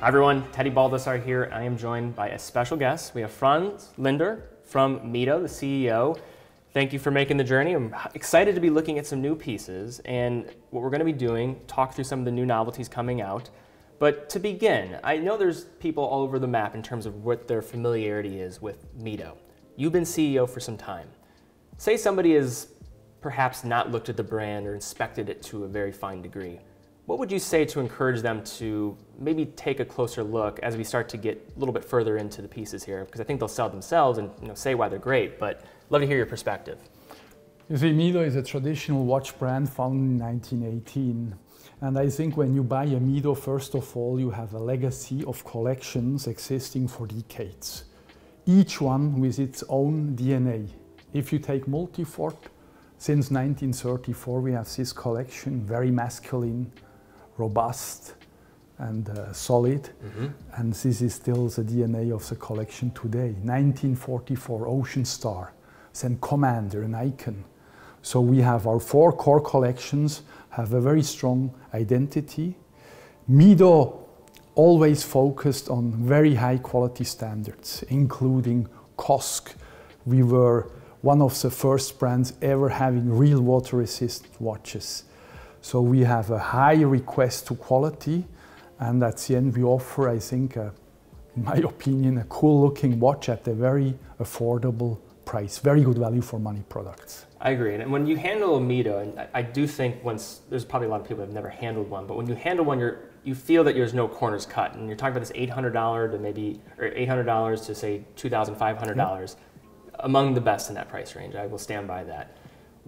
Hi everyone, Teddy Baldassarre here. I am joined by a special guest. We have Franz Linder from Mido, the CEO. Thank you for making the journey. I'm excited to be looking at some new pieces and what we're going to be doing, talk through some of the new novelties coming out. But to begin, I know there's people all over the map in terms of what their familiarity is with Mido. You've been CEO for some time. Say somebody has perhaps not looked at the brand or inspected it to a very fine degree. What would you say to encourage them to maybe take a closer look as we start to get a little bit further into the pieces here? Because I think they'll sell themselves and you know, say why they're great, but love to hear your perspective. You see, Mido is a traditional watch brand founded in 1918. And I think when you buy a Mido, first of all, you have a legacy of collections existing for decades, each one with its own DNA. If you take Multifort, since 1934 we have this collection, very masculine, robust and uh, solid. Mm-hmm. And this is still the DNA of the collection today. 1944 Ocean Star, then Commander, an icon. So we have our four core collections have a very strong identity. Mido always focused on very high quality standards, including COSC. We were one of the first brands ever having real water resistant watches. So we have a high request to quality, and at the end we offer, I think, a, in my opinion, a cool looking watch at a very affordable price. Very good value for money products. I agree. And when you handle a Mido, and I do think once, there's probably a lot of people that have never handled one, but when you handle one, you're, you feel that there's no corners cut. And you're talking about this $800 to maybe, or $800 to say $2,500, yeah. among the best in that price range. I will stand by that.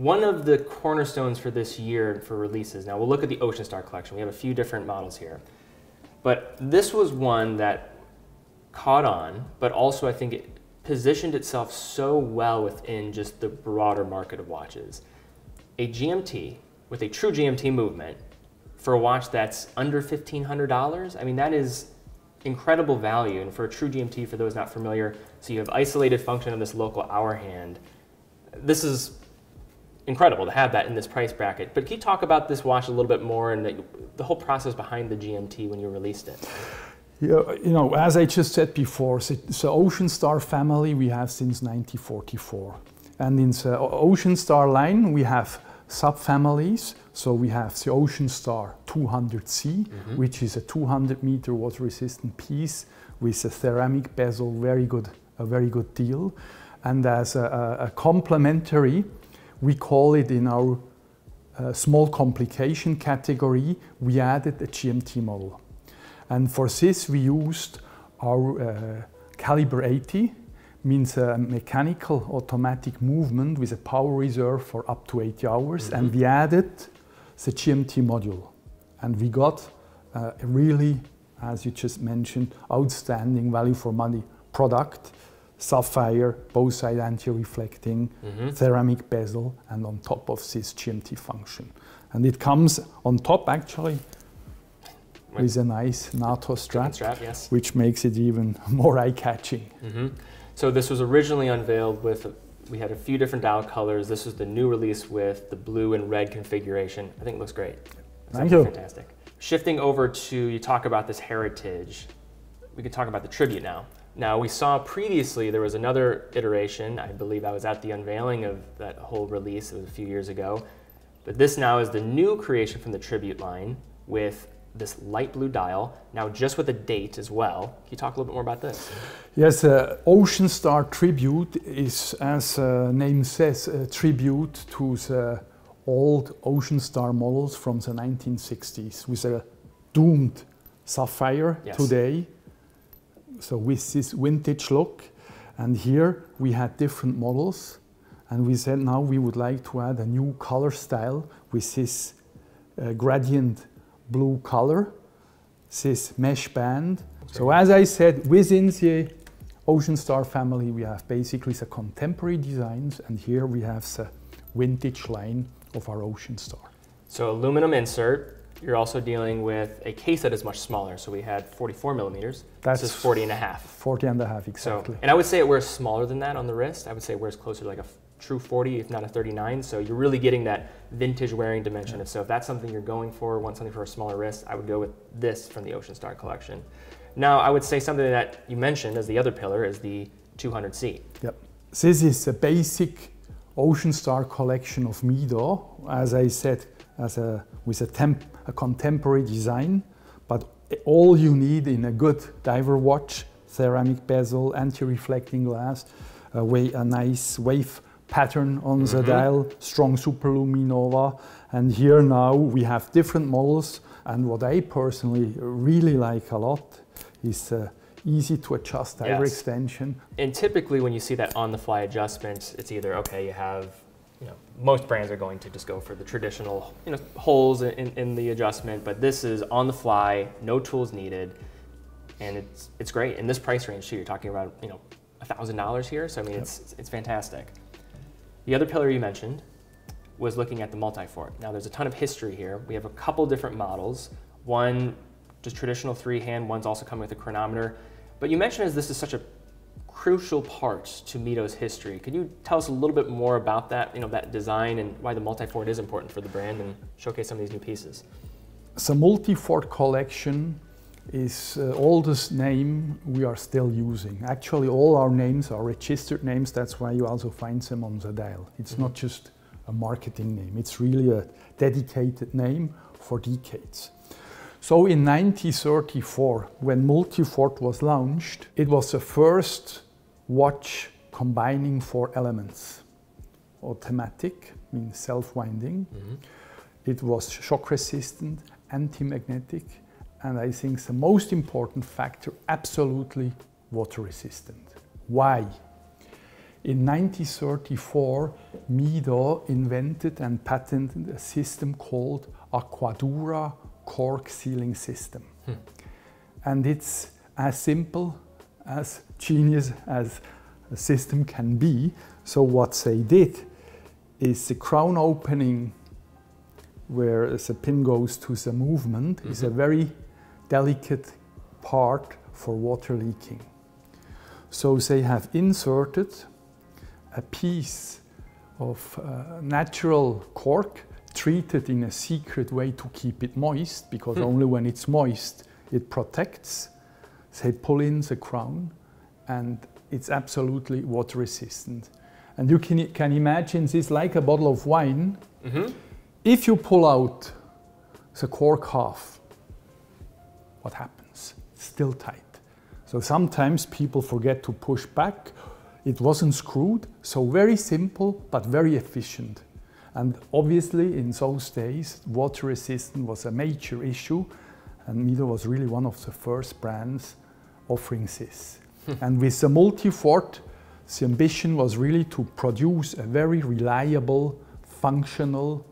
One of the cornerstones for this year for releases, now we'll look at the Ocean Star collection. We have a few different models here. But this was one that caught on, but also I think it positioned itself so well within just the broader market of watches. A GMT with a true GMT movement for a watch that's under $1,500, I mean, that is incredible value. And for a true GMT, for those not familiar, so you have isolated function of this local hour hand. This is incredible to have that in this price bracket. But can you talk about this watch a little bit more and the, the whole process behind the GMT when you released it? Yeah, you know, as I just said before, the so Ocean Star family we have since 1944. And in the Ocean Star line, we have subfamilies. So we have the Ocean Star 200C, mm -hmm. which is a 200 meter water resistant piece with a ceramic bezel, very good, a very good deal. And as a, a, a complementary, we call it in our uh, small complication category, we added a GMT model. And for this we used our uh, caliber 80, means a mechanical automatic movement with a power reserve for up to 80 hours. Mm -hmm. And we added the GMT module. And we got uh, a really, as you just mentioned, outstanding value for money product sapphire, both side anti-reflecting, mm -hmm. ceramic bezel, and on top of this GMT function. And it comes on top actually with a nice NATO strap, strap yes. which makes it even more eye-catching. Mm -hmm. So this was originally unveiled with, we had a few different dial colors. This is the new release with the blue and red configuration. I think it looks great. Thank you. Fantastic. Shifting over to, you talk about this heritage. We could talk about the tribute now. Now, we saw previously there was another iteration. I believe I was at the unveiling of that whole release. It was a few years ago. But this now is the new creation from the Tribute line with this light blue dial, now just with a date as well. Can you talk a little bit more about this? Yes, uh, Ocean Star Tribute is, as uh, name says, a tribute to the old Ocean Star models from the 1960s with a doomed sapphire yes. today so with this vintage look, and here we had different models, and we said now we would like to add a new color style with this uh, gradient blue color, this mesh band. Okay. So as I said, within the Ocean Star family, we have basically the contemporary designs, and here we have the vintage line of our Ocean Star. So aluminum insert, you're also dealing with a case that is much smaller. So we had 44 millimeters. That's this is 40 and a half. 40 and a half, exactly. So, and I would say it wears smaller than that on the wrist. I would say it wears closer to like a true 40, if not a 39. So you're really getting that vintage wearing dimension. Yeah. So if that's something you're going for, want something for a smaller wrist, I would go with this from the Ocean Star collection. Now, I would say something that you mentioned as the other pillar is the 200C. Yep. This is a basic Ocean Star collection of Mido, as I said, as a, with a, temp, a contemporary design, but all you need in a good diver watch, ceramic bezel, anti-reflecting glass, a, way, a nice wave pattern on mm-hmm. the dial, strong superluminova, and here now we have different models, and what I personally really like a lot is uh, easy to adjust diver yes. extension. And typically when you see that on the fly adjustment, it's either, okay, you have, you know, most brands are going to just go for the traditional, you know, holes in, in the adjustment, but this is on the fly, no tools needed, and it's, it's great. In this price range too, you're talking about, you know, $1,000 here, so I mean, yep. it's, it's fantastic. The other pillar you mentioned was looking at the Multifort. Now there's a ton of history here. We have a couple different models. One just traditional three hand, one's also coming with a chronometer. But you mentioned as this is such a crucial parts to Mido's history. Could you tell us a little bit more about that, you know, that design and why the Multifort is important for the brand and showcase some of these new pieces? The Multifort collection is uh, oldest name we are still using. Actually, all our names are registered names. That's why you also find them on the dial. It's mm-hmm. not just a marketing name. It's really a dedicated name for decades. So in 1934, when Multifort was launched, it was the first watch combining four elements. Automatic, means self-winding. Mm-hmm. It was shock resistant, anti-magnetic, and I think the most important factor, absolutely water resistant. Why? In 1934, Mido invented and patented a system called Aquadura cork sealing system. Hmm. And it's as simple, as genius as a system can be. So what they did is the crown opening where the pin goes to the movement mm-hmm. is a mm-hmm. very delicate part for water leaking. So they have inserted a piece of uh, natural cork treated in a secret way to keep it moist because hmm. only when it's moist it protects. They pull in the crown and it's absolutely water resistant. And you can, can imagine this like a bottle of wine. Mm-hmm. If you pull out the cork half, what happens? It's still tight. So sometimes people forget to push back. It wasn't screwed, so very simple but very efficient. And obviously, in those days, water resistance was a major issue, and Mido was really one of the first brands offering this. and with the Multifort, the ambition was really to produce a very reliable, functional,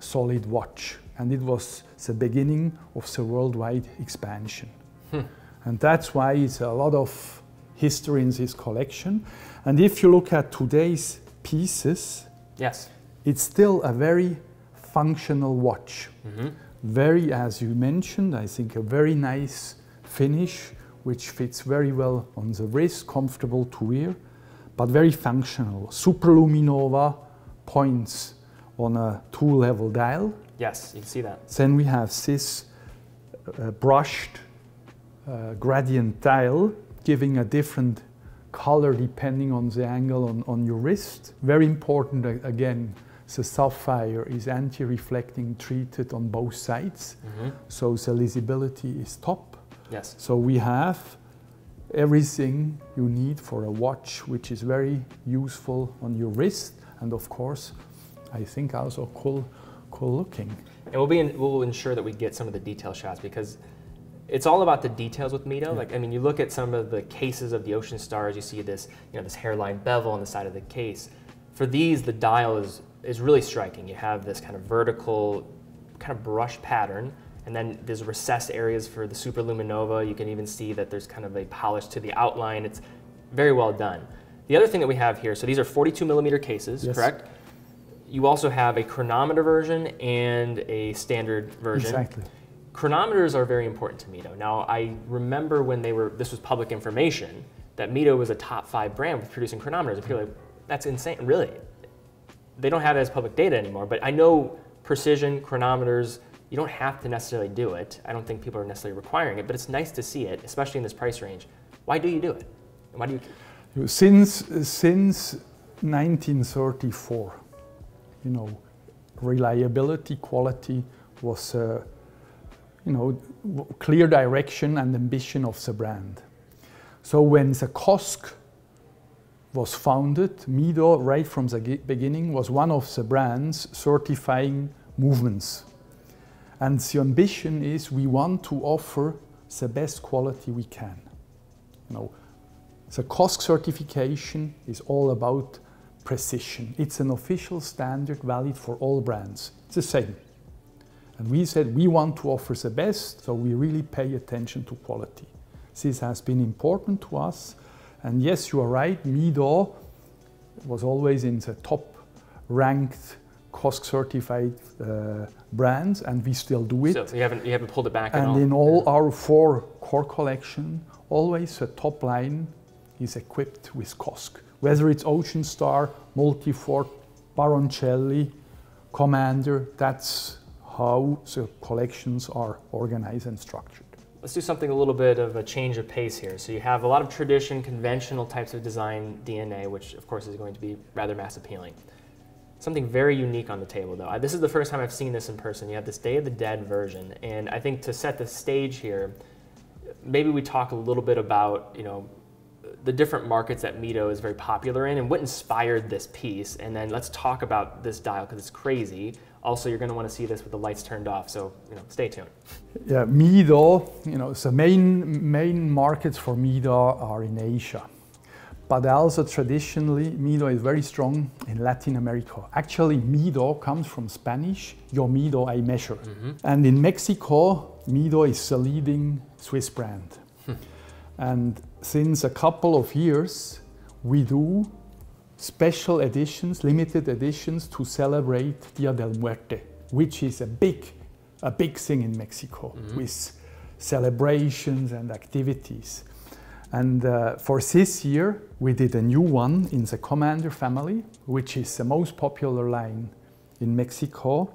solid watch. And it was the beginning of the worldwide expansion. Hmm. And that's why it's a lot of history in this collection. And if you look at today's pieces, yes it's still a very functional watch. Mm-hmm. Very, as you mentioned, I think a very nice finish, which fits very well on the wrist, comfortable to wear, but very functional. Superluminova points on a two level dial. Yes, you can see that. Then we have this uh, brushed uh, gradient dial giving a different color depending on the angle on, on your wrist. Very important again the sapphire is anti-reflecting treated on both sides, mm-hmm. so the visibility is top. Yes. So we have everything you need for a watch, which is very useful on your wrist, and of course, I think also cool, cool looking. And we'll be in, we'll ensure that we get some of the detail shots because it's all about the details with Mido. Yeah. Like I mean, you look at some of the cases of the Ocean Stars, you see this you know this hairline bevel on the side of the case. For these, the dial is is really striking. You have this kind of vertical, kind of brush pattern, and then there's recessed areas for the superluminova. You can even see that there's kind of a polish to the outline. It's very well done. The other thing that we have here, so these are 42 millimeter cases, yes. correct? You also have a chronometer version and a standard version. Exactly. Chronometers are very important to Mido. Now, I remember when they were, this was public information, that Mido was a top five brand with producing chronometers. And people are like, that's insane. Really? They don't have it as public data anymore, but I know precision chronometers You don't have to necessarily do it. I don't think people are necessarily requiring it, but it's nice to see it, especially in this price range. Why do you do it? Why do you? Since since 1934, you know, reliability, quality was, uh, you know, clear direction and ambition of the brand. So when the COSC was founded, Mido, right from the beginning, was one of the brands certifying movements. And the ambition is we want to offer the best quality we can. You know, the COSC certification is all about precision. It's an official standard valid for all brands. It's the same. And we said we want to offer the best, so we really pay attention to quality. This has been important to us. And yes, you are right, Mido was always in the top ranked COSC certified uh, brands, and we still do it. So you haven't, you haven't pulled it back And all. in all our four core collection, always the top line is equipped with COSC. Whether it's Ocean Star, Multifort, Baroncelli, Commander, that's how the collections are organized and structured. Let's do something a little bit of a change of pace here. So you have a lot of tradition, conventional types of design DNA, which of course is going to be rather mass appealing. Something very unique on the table though. I, this is the first time I've seen this in person. You have this Day of the Dead version, and I think to set the stage here, maybe we talk a little bit about, you know, the different markets that Mido is very popular in and what inspired this piece. And then let's talk about this dial because it's crazy. Also, you're going to want to see this with the lights turned off, so you know, stay tuned. Yeah, Mido, you know, the main main markets for Mido are in Asia, but also traditionally Mido is very strong in Latin America. Actually, Mido comes from Spanish. Yo mido, I measure, mm-hmm. and in Mexico, Mido is the leading Swiss brand. And since a couple of years, we do special editions, limited editions to celebrate Dia del Muerte, which is a big, a big thing in Mexico mm-hmm. with celebrations and activities. And uh, for this year, we did a new one in the Commander family, which is the most popular line in Mexico.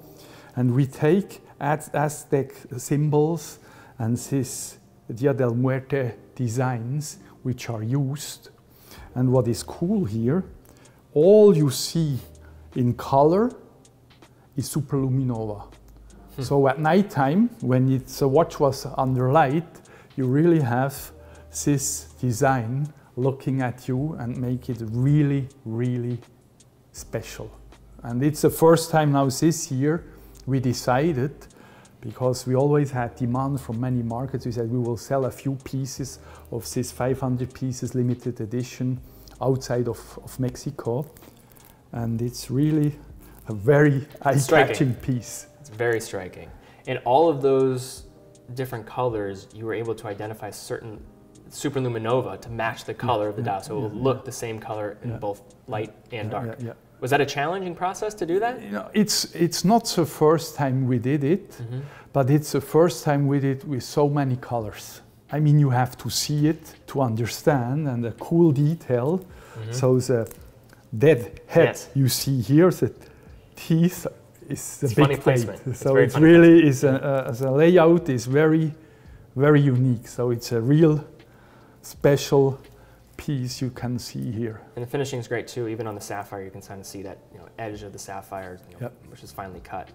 And we take Aztec symbols and this Dia del Muerte designs which are used. And what is cool here, all you see in color is superluminova. Hmm. So at nighttime, when it's, a watch was under light, you really have this design looking at you and make it really, really special. And it's the first time now this year we decided because we always had demand from many markets. We said we will sell a few pieces of this 500 pieces limited edition outside of, of Mexico. And it's really a very eye-catching piece. It's very striking. In all of those different colors, you were able to identify certain superluminova to match the color yeah, of the yeah, dial, so it will yeah, look the same color in both light and dark. Was that a challenging process to do that? You know, it's it's not the first time we did it, mm-hmm. but it's the first time we did it with so many colors. I mean, you have to see it to understand, and a cool detail. Mm-hmm. So the dead head yes. you see here, the teeth is the it's big placement. So it's, it's really is a, uh, the layout is very very unique. So it's a real special piece you can see here. And the finishing is great too. Even on the sapphire, you can kind of see that you know, edge of the sapphire, you know, yep. which is finely cut.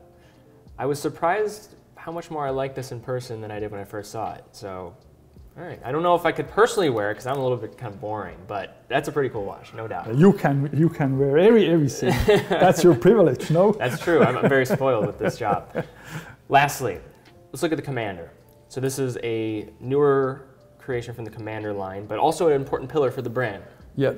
I was surprised how much more I like this in person than I did when I first saw it. So, all right. I don't know if I could personally wear it because I'm a little bit kind of boring, but that's a pretty cool watch, no doubt. You can you can wear every everything. that's your privilege, no? That's true. I'm very spoiled with this job. Lastly, let's look at the Commander. So this is a newer creation from the Commander line, but also an important pillar for the brand. Yeah,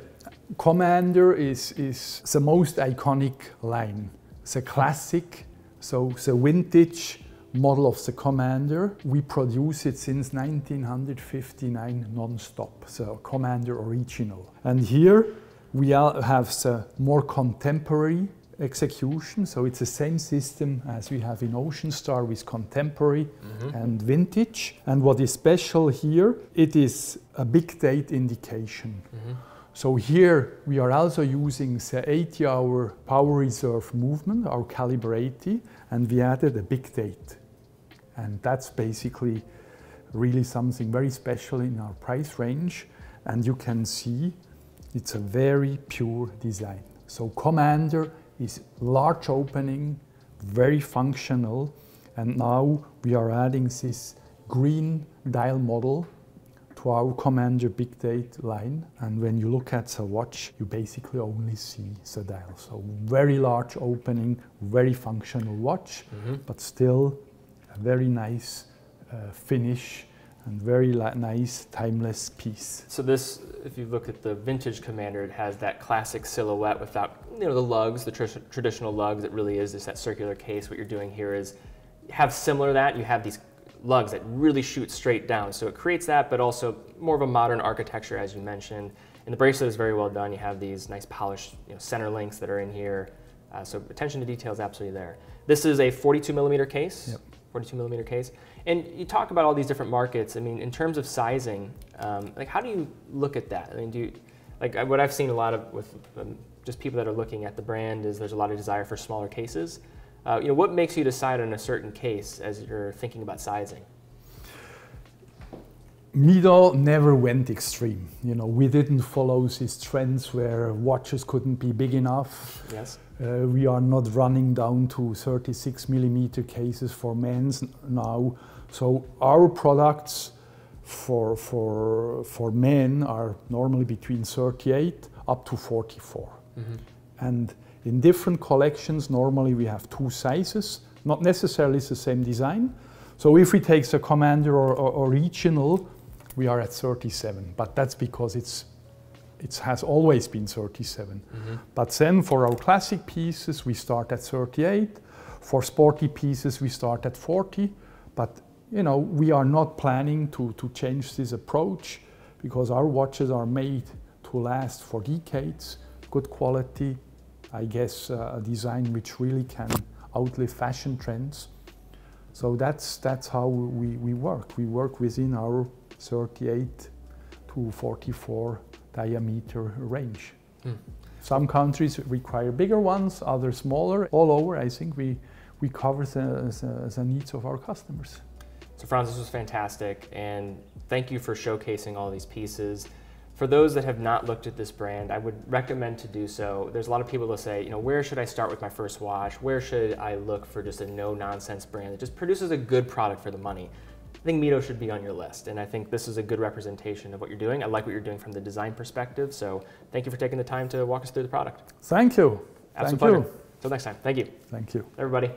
Commander is, is the most iconic line. It's a classic, so the vintage model of the Commander. We produce it since 1959 non-stop, so Commander original. And here we have the more contemporary execution. So it's the same system as we have in Ocean Star with contemporary mm-hmm. and vintage. And what is special here, it is a big date indication. Mm-hmm. So here we are also using the 80 hour power reserve movement, our calibre 80, and we added a big date And that's basically really something very special in our price range. And you can see it's a very pure design. So Commander is large opening, very functional. And now we are adding this green dial model to our Commander Big Date line. And when you look at the watch, you basically only see the dial. So very large opening, very functional watch, mm-hmm. but still a very nice uh, finish and very nice timeless piece. So this, if you look at the vintage Commander, it has that classic silhouette without you know the lugs, the tr- traditional lugs. It really is just that circular case. What you're doing here is have similar to that. You have these lugs that really shoot straight down. So it creates that, but also more of a modern architecture, as you mentioned. And the bracelet is very well done. You have these nice polished you know, center links that are in here. Uh, so attention to detail is absolutely there. This is a 42 millimeter case. Yep. 42 millimeter case. And you talk about all these different markets. I mean, in terms of sizing, um, like how do you look at that? I mean, do you, like what I've seen a lot of with um, just people that are looking at the brand is there's a lot of desire for smaller cases. Uh, you know, what makes you decide on a certain case as you're thinking about sizing? Mido never went extreme. You know, we didn't follow these trends where watches couldn't be big enough. Yes. Uh, we are not running down to 36 millimeter cases for men's now. So our products for, for, for men are normally between 38 up to 44. Mm-hmm. And in different collections, normally we have two sizes, not necessarily the same design. So if we take the Commander or, or Original, we are at 37, but that's because it's it has always been 37. Mm-hmm. But then for our classic pieces, we start at 38. For sporty pieces, we start at 40. But you know, we are not planning to, to change this approach because our watches are made to last for decades, good quality, I guess, uh, a design which really can outlive fashion trends. So that's, that's how we, we work. We work within our 38 to 44 diameter range. Mm. Some countries require bigger ones, others smaller. All over, I think we, we cover the, the, the needs of our customers. So Franz, this was fantastic, and thank you for showcasing all these pieces for those that have not looked at this brand, I would recommend to do so. There's a lot of people that say, you know, where should I start with my first watch? Where should I look for just a no nonsense brand that just produces a good product for the money? I think Mido should be on your list, and I think this is a good representation of what you're doing. I like what you're doing from the design perspective, so thank you for taking the time to walk us through the product. Thank you. Absolute thank pleasure. you. Until next time, thank you. Thank you. Everybody.